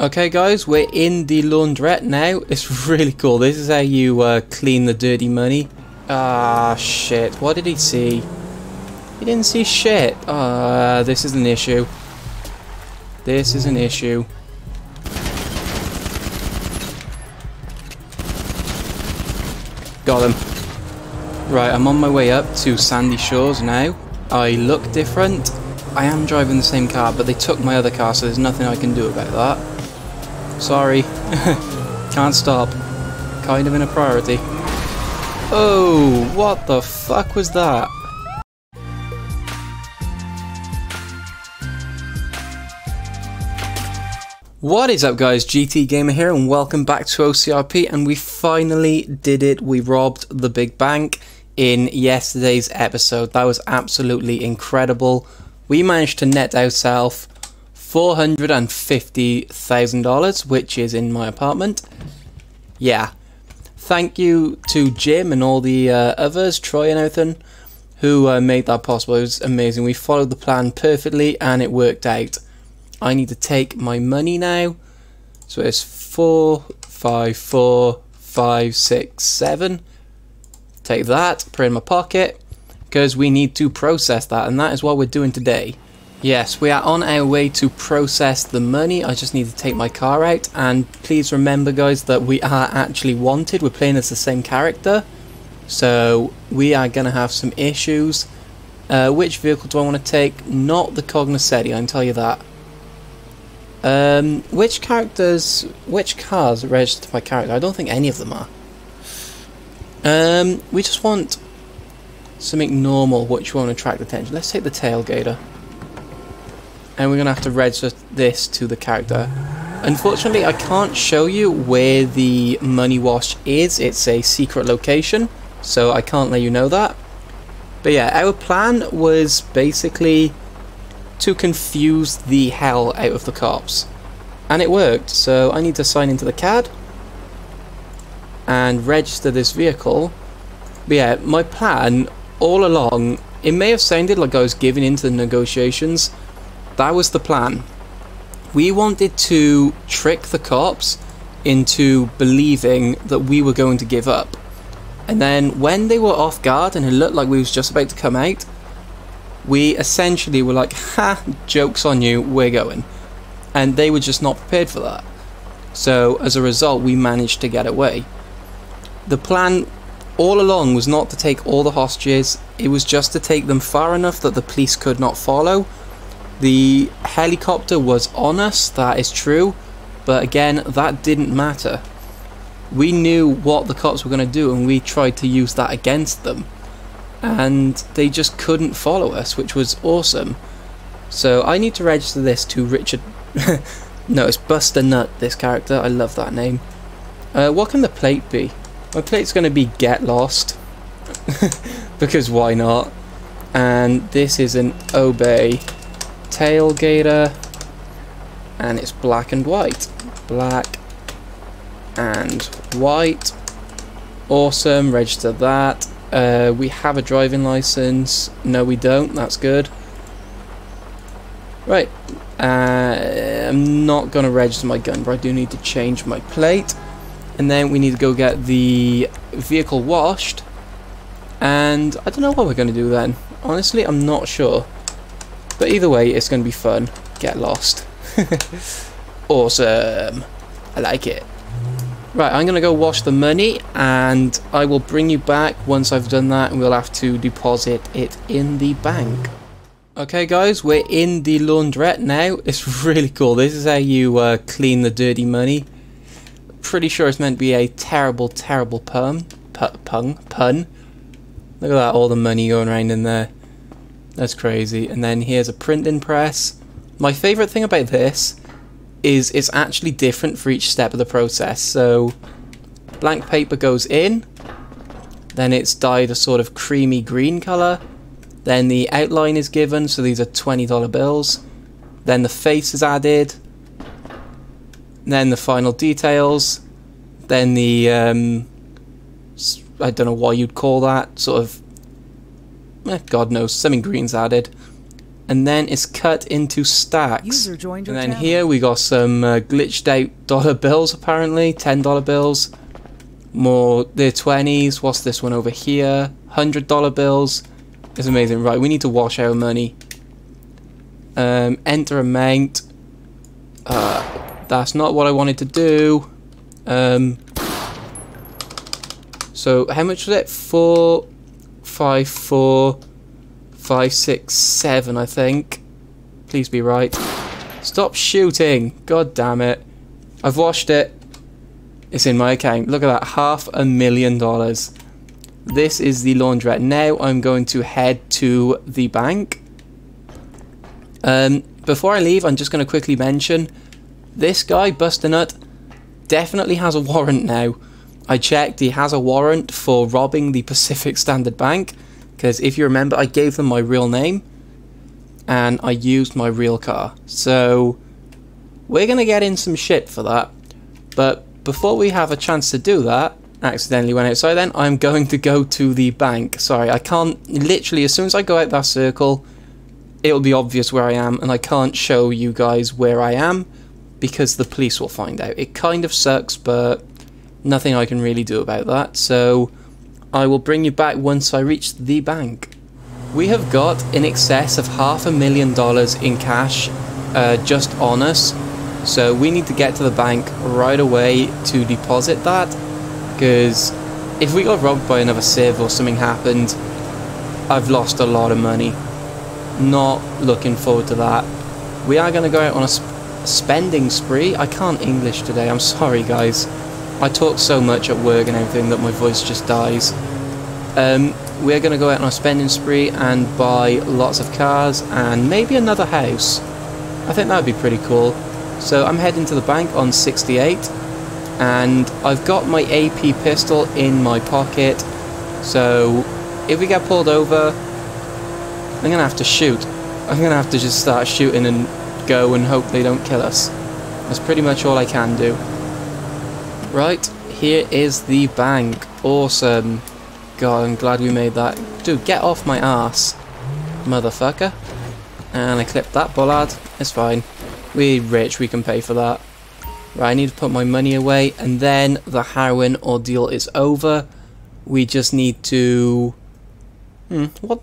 Okay guys, we're in the laundrette now. It's really cool. This is how you uh, clean the dirty money. Ah, shit. What did he see? He didn't see shit. Ah, this is an issue. This is an issue. Got him. Right, I'm on my way up to Sandy Shores now. I look different. I am driving the same car, but they took my other car, so there's nothing I can do about that. Sorry. Can't stop. Kind of in a priority. Oh, what the fuck was that? What is up guys, GT Gamer here and welcome back to OCRP and we finally did it, we robbed the big bank in yesterday's episode. That was absolutely incredible. We managed to net ourselves $450,000 which is in my apartment. Yeah. Thank you to Jim and all the uh, others, Troy and everything, who uh, made that possible. It was amazing. We followed the plan perfectly and it worked out. I need to take my money now. So it's four, five, four, five, six, seven. Take that, put it in my pocket, because we need to process that, and that is what we're doing today. Yes, we are on our way to process the money. I just need to take my car out, and please remember, guys, that we are actually wanted. We're playing as the same character, so we are going to have some issues. Uh, which vehicle do I want to take? Not the Cognoscenti, I can tell you that. Um, which characters, which cars are registered to my character? I don't think any of them are. Um, we just want something normal which won't attract attention. Let's take the tailgater. And we're going to have to register this to the character. Unfortunately, I can't show you where the money wash is. It's a secret location, so I can't let you know that. But yeah, our plan was basically to confuse the hell out of the cops. And it worked, so I need to sign into the CAD and register this vehicle. But yeah, my plan all along, it may have sounded like I was giving into the negotiations. That was the plan. We wanted to trick the cops into believing that we were going to give up. And then when they were off guard and it looked like we was just about to come out, we essentially were like, ha, joke's on you, we're going. And they were just not prepared for that. So as a result, we managed to get away. The plan all along was not to take all the hostages, it was just to take them far enough that the police could not follow. The helicopter was on us, that is true, but again, that didn't matter. We knew what the cops were going to do and we tried to use that against them and they just couldn't follow us, which was awesome. So I need to register this to Richard. no, it's Buster Nut, this character. I love that name. Uh, what can the plate be? My plate's going to be Get Lost. because why not? And this is an Obey tailgater. And it's black and white. Black and white. Awesome, register that. Uh, we have a driving license. No, we don't. That's good. Right. Uh, I'm not going to register my gun, but I do need to change my plate. And then we need to go get the vehicle washed. And I don't know what we're going to do then. Honestly, I'm not sure. But either way, it's going to be fun. Get lost. awesome. I like it. Right, I'm going to go wash the money and I will bring you back once I've done that and we'll have to deposit it in the bank. Okay guys, we're in the laundrette now. It's really cool. This is how you uh, clean the dirty money. Pretty sure it's meant to be a terrible, terrible pun. pun? Pun? Look at that, all the money going around in there. That's crazy. And then here's a printing press. My favourite thing about this is it's actually different for each step of the process. So blank paper goes in, then it's dyed a sort of creamy green colour, then the outline is given, so these are $20 bills, then the face is added, then the final details, then the, um, I don't know what you'd call that, sort of, eh, God knows, something green's added, and then it's cut into stacks. And then channel. here we got some uh, glitched out dollar bills apparently, ten dollar bills. More the twenties. What's this one over here? Hundred dollar bills. It's amazing. Right, we need to wash our money. Um, enter amount. Uh, that's not what I wanted to do. Um, so how much was it? Four, five, four, five, six, seven. I think. Please be right. Stop shooting! God damn it. I've washed it. It's in my account. Look at that. Half a million dollars. This is the laundrette. Now I'm going to head to the bank. Um, before I leave, I'm just going to quickly mention this guy, Buster Nut, definitely has a warrant now. I checked, he has a warrant for robbing the Pacific Standard Bank. Because if you remember, I gave them my real name and I used my real car. So we're going to get in some shit for that. But before we have a chance to do that, accidentally went outside then, I'm going to go to the bank. Sorry, I can't, literally, as soon as I go out that circle, it'll be obvious where I am, and I can't show you guys where I am because the police will find out. It kind of sucks, but nothing I can really do about that. So I will bring you back once I reach the bank. We have got in excess of half a million dollars in cash uh, just on us. So we need to get to the bank right away to deposit that. Because if we got robbed by another civ or something happened, I've lost a lot of money. Not looking forward to that. We are going to go out on a sp spending spree. I can't English today, I'm sorry guys. I talk so much at work and everything that my voice just dies. Um, we're going to go out on a spending spree and buy lots of cars and maybe another house. I think that would be pretty cool. So I'm heading to the bank on 68 and I've got my AP pistol in my pocket. So if we get pulled over, I'm going to have to shoot. I'm going to have to just start shooting and go and hope they don't kill us. That's pretty much all I can do. Right, here is the bank. Awesome. God, I'm glad we made that. Dude, get off my ass, motherfucker. And I clipped that bollard. It's fine. We're rich, we can pay for that. Right, I need to put my money away, and then the heroin ordeal is over. We just need to... Hmm, what...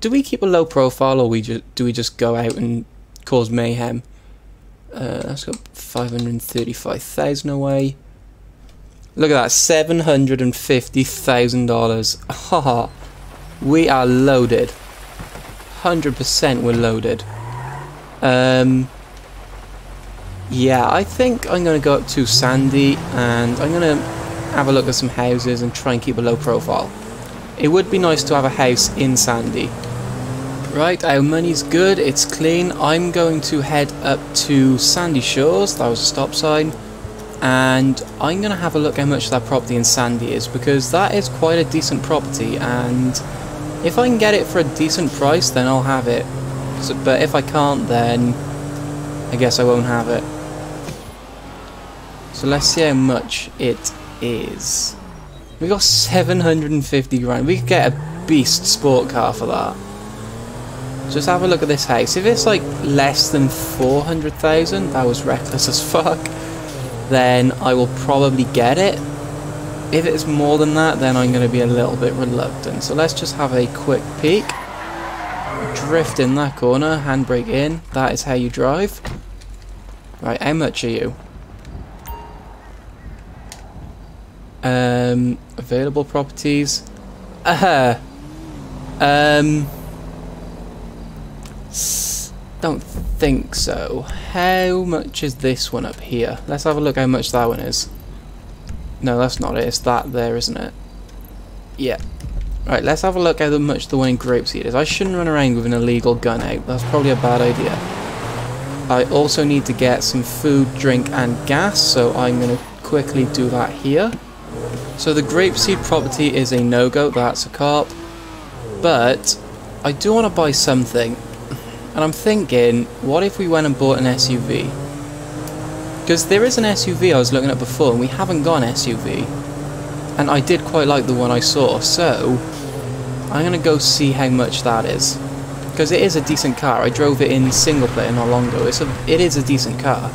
Do we keep a low profile, or we just do we just go out and cause mayhem? Uh, let's go 535,000 away. Look at that, $750,000. Haha, we are loaded. 100% we're loaded. Um, yeah, I think I'm going to go up to Sandy and I'm going to have a look at some houses and try and keep a low profile. It would be nice to have a house in Sandy. Right, our money's good, it's clean. I'm going to head up to Sandy Shores, that was a stop sign, and I'm going to have a look how much that property in Sandy is, because that is quite a decent property, and if I can get it for a decent price, then I'll have it. So, but if I can't, then I guess I won't have it. So let's see how much it is. We got 750 grand. We could get a beast sport car for that. Just have a look at this house. If it's like less than 400,000, that was reckless as fuck, then I will probably get it. If it's more than that, then I'm going to be a little bit reluctant. So let's just have a quick peek. Drift in that corner, handbrake in. That is how you drive. Right, how much are you? Um, available properties. Uh -huh. um, don't think so. How much is this one up here? Let's have a look how much that one is. No, that's not it. It's that there, isn't it? Yeah. Right, let's have a look how much the one in Grapeseed is. I shouldn't run around with an illegal gun out. That's probably a bad idea. I also need to get some food, drink, and gas, so I'm going to quickly do that here. So the Grapeseed property is a no-go, that's a carp. But I do want to buy something. And I'm thinking, what if we went and bought an SUV? Because there is an SUV I was looking at before, and we haven't got an SUV. And I did quite like the one I saw, so I'm going to go see how much that is. because it is a decent car. I drove it in single player not long ago. It's a, it is a decent car.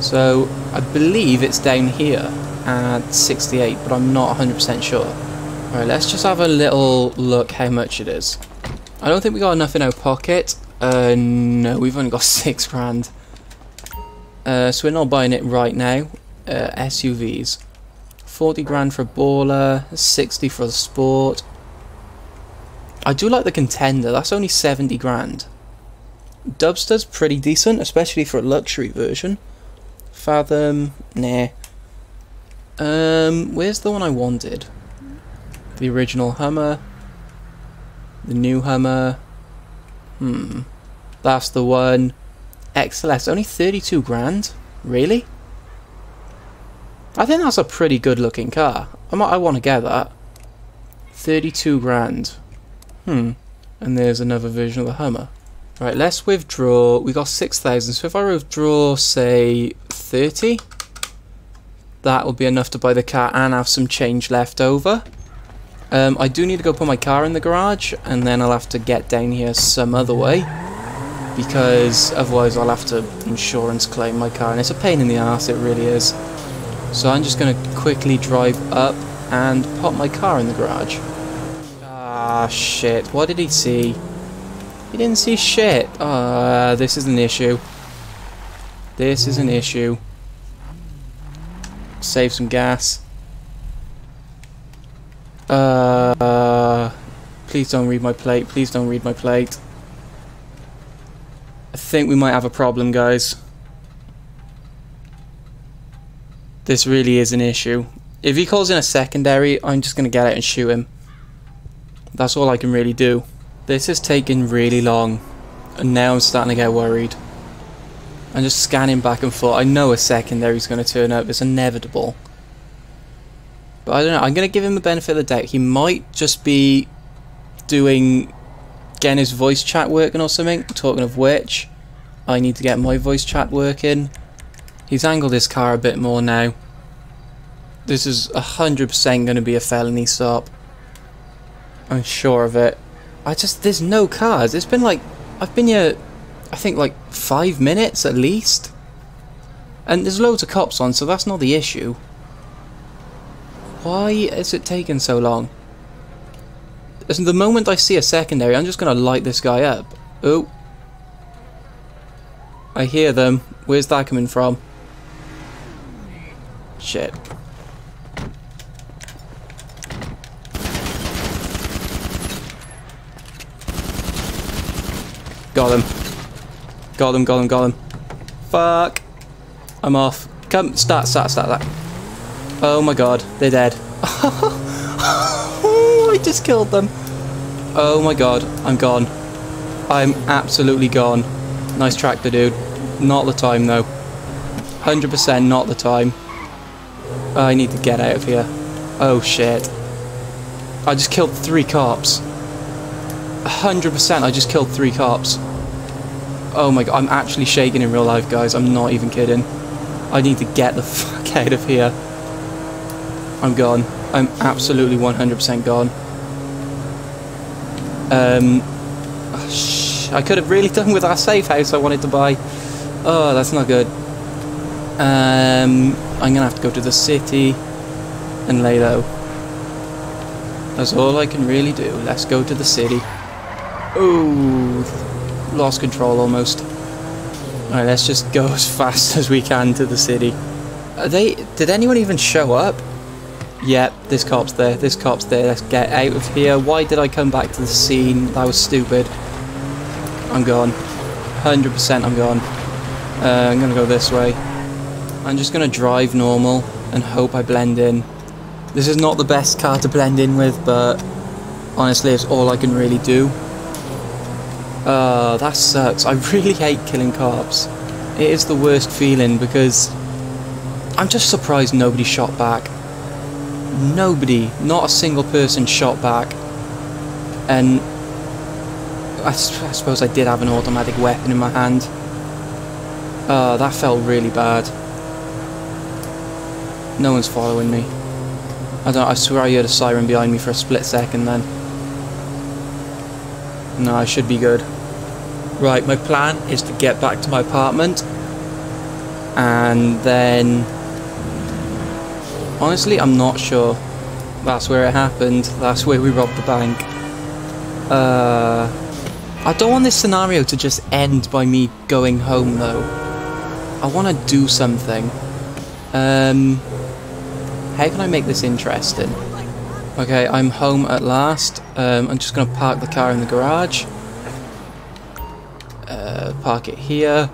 So I believe it's down here at 68, but I'm not 100% sure. Alright, let's just have a little look how much it is. I don't think we got enough in our pocket. Uh, no, we've only got six grand. Uh, so we're not buying it right now. Uh, SUVs. 40 grand for a baller, 60 for the sport. I do like the contender, that's only 70 grand. Dubsta's pretty decent, especially for a luxury version. Fathom, nah. Um, where's the one I wanted? The original Hummer. The new Hummer. Hmm. That's the one. XLS, only 32 grand? Really? I think that's a pretty good looking car. I, might, I want to get that. 32 grand. Hmm. And there's another version of the Hummer. Right, let's withdraw. We got 6,000. So if I withdraw, say, 30, that will be enough to buy the car and have some change left over. Um, I do need to go put my car in the garage, and then I'll have to get down here some other way. Because otherwise I'll have to insurance claim my car, and it's a pain in the ass, it really is. So I'm just going to quickly drive up and pop my car in the garage. Ah, shit. What did he see? He didn't see shit. Ah, uh, this is an issue. This is an issue. Save some gas. Uh, please don't read my plate. Please don't read my plate. Think we might have a problem, guys. This really is an issue. If he calls in a secondary, I'm just going to get out and shoot him. That's all I can really do. This is taking really long, and now I'm starting to get worried. I'm just scanning back and forth. I know a secondary is going to turn up. It's inevitable. But I don't know. I'm going to give him the benefit of the doubt. He might just be doing... Getting his voice chat working or something. Talking of which, I need to get my voice chat working. He's angled his car a bit more now. This is 100% going to be a felony stop. I'm sure of it. I just, there's no cars. It's been like, I've been here, I think like five minutes at least. And there's loads of cops on, so that's not the issue. Why is it taking so long? The moment I see a secondary, I'm just going to light this guy up. Oh. I hear them. Where's that coming from? Shit. Got him. Got him, got him, got him. Fuck. I'm off. Come, start, start, start that. Oh my god, they're dead. Oh, I just killed them. Oh my god, I'm gone. I'm absolutely gone. Nice tractor, dude. Not the time, though. 100% not the time. I need to get out of here. Oh shit. I just killed three cops. 100% I just killed three cops. Oh my god, I'm actually shaking in real life, guys. I'm not even kidding. I need to get the fuck out of here. I'm gone. I'm absolutely 100% gone. Um, I could have really done with our safe house I wanted to buy. Oh, that's not good. Um, I'm gonna have to go to the city and lay low. That's all I can really do. Let's go to the city. Oh, lost control almost. Alright, let's just go as fast as we can to the city. Are they... Did anyone even show up? Yep, this cop's there, this cop's there, let's get out of here. Why did I come back to the scene? That was stupid. I'm gone. 100% I'm gone. Uh, I'm gonna go this way. I'm just gonna drive normal and hope I blend in. This is not the best car to blend in with, but honestly it's all I can really do. Uh, that sucks. I really hate killing cops. It is the worst feeling because I'm just surprised nobody shot back. Nobody, not a single person shot back. And I, I suppose I did have an automatic weapon in my hand. Uh, that felt really bad. No one's following me. I don't I swear I heard a siren behind me for a split second then. No, I should be good. Right, my plan is to get back to my apartment. And then... Honestly, I'm not sure. That's where it happened. That's where we robbed the bank. Uh... I don't want this scenario to just end by me going home, though. I want to do something. Um... How can I make this interesting? Okay, I'm home at last. Um, I'm just going to park the car in the garage. Uh, park it here.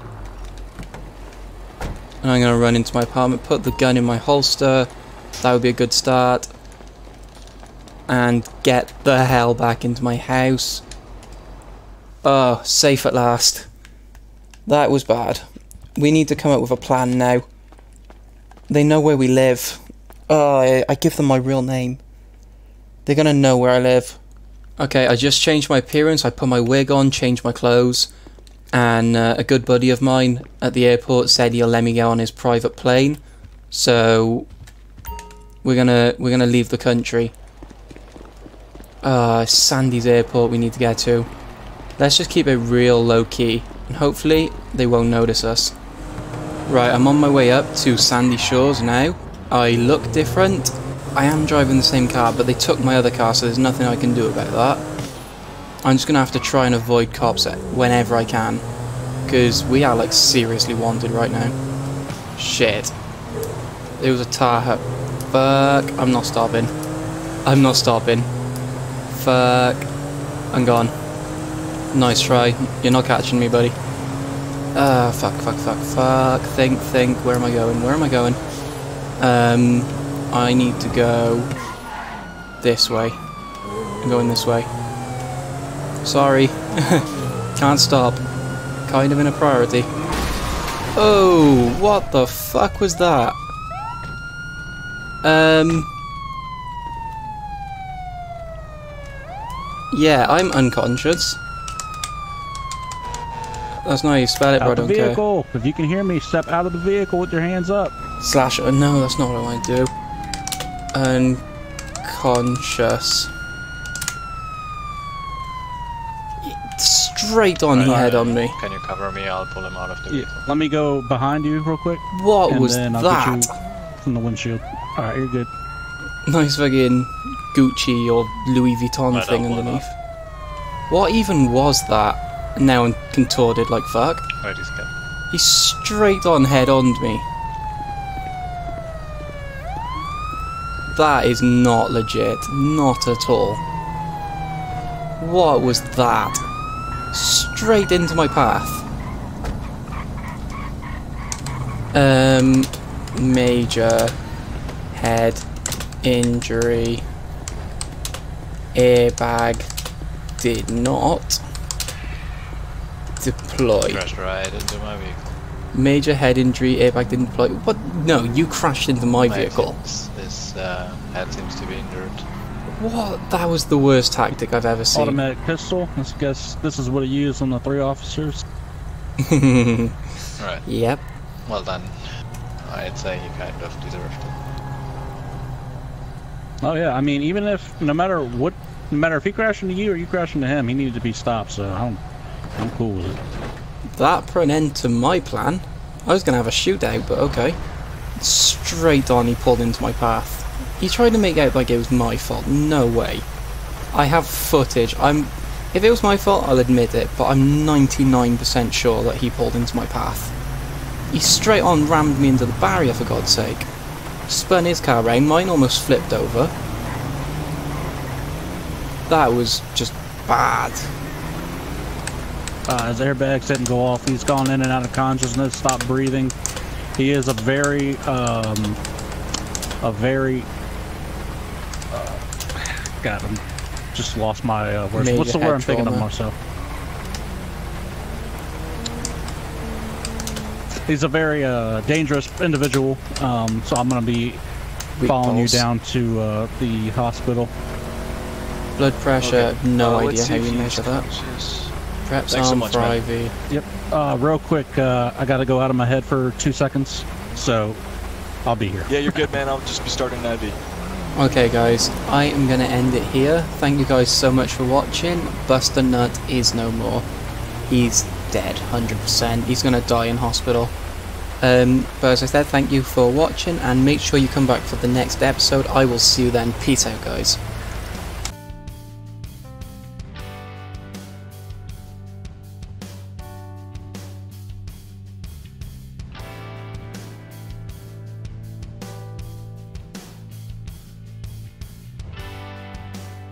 And I'm going to run into my apartment, put the gun in my holster. That would be a good start. And get the hell back into my house. Oh, safe at last. That was bad. We need to come up with a plan now. They know where we live. Oh, I, I give them my real name. They're gonna know where I live. Okay, I just changed my appearance. I put my wig on, changed my clothes, and uh, a good buddy of mine at the airport said he'll let me go on his private plane. So we're gonna we're gonna leave the country. Uh, Sandy's airport we need to get to. Let's just keep it real low key, and hopefully they won't notice us. Right, I'm on my way up to Sandy Shores now. I look different. I am driving the same car, but they took my other car, so there's nothing I can do about that. I'm just going to have to try and avoid cops whenever I can. Because we are, like, seriously wanted right now. Shit. It was a Tahoe. Fuck. I'm not stopping. I'm not stopping. Fuck. I'm gone. Nice try. You're not catching me, buddy. Ah, uh, fuck, fuck, fuck, fuck. Think, think. Where am I going? Where am I going? Um, I need to go this way. I'm going this way. Sorry. Can't stop. Kind of in a priority. Oh, what the fuck was that? Um... Yeah, I'm unconscious. That's not how you spell it, bro. I don't vehicle. care. If you can hear me, step out of the vehicle with your hands up. Slash. Oh, no, that's not what I want to do. Unconscious. Straight on, he head on me. Can you cover me? I'll pull him out of the vehicle. Yeah, let me go behind you real quick. What was then I'll that? Get you from the windshield. All right, you're good. Nice fucking Gucci or Louis Vuitton thing underneath. What even was that? Now I'm contorted like fuck. Right, he's straight on head on me. That is not legit. Not at all. What was that? Straight into my path. Um, major head injury. Airbag did not deploy. Crashed right into my vehicle. Major head injury, airbag didn't deploy. What? No, you crashed into my, my vehicle. This uh, head seems to be injured. What? That was the worst tactic I've ever seen. Automatic pistol. Let's guess this is what he used on the three officers. right. Yep. Well then, I'd say he kind of deserved it. Oh yeah, I mean, even if no matter what, no matter if he crashed into you or you crashed into him, he needed to be stopped. So I don't I'm cool with it. That put an end to my plan. I was going to have a shootout, but okay. Straight on he pulled into my path. He tried to make out like it was my fault. No way. I have footage. I'm. If it was my fault, I'll admit it, but I'm 99% sure that he pulled into my path. He straight on rammed me into the barrier, for God's sake. Spun his car round, mine almost flipped over. That was just bad. Uh, his airbags didn't go off. He's gone in and out of consciousness, stopped breathing. He is a very, um, a very, uh, God, I'm just lost my uh, words. What's the word I'm thinking of myself? He's a very uh, dangerous individual, um, so I'm going to be Weak following pulse. you down to uh, the hospital. Blood pressure, okay. no idea how you measure that. Perhaps Thanks arm so much, for man. IV. Yep. Uh, real quick, uh, I got to go out of my head for two seconds, so I'll be here. Yeah, you're good, man. I'll just be starting an IV. Okay guys, I am going to end it here. Thank you guys so much for watching. Buster Nut is no more. He's dead, 100%. He's going to die in hospital. Um, but as I said, thank you for watching and make sure you come back for the next episode. I will see you then. Peace out guys.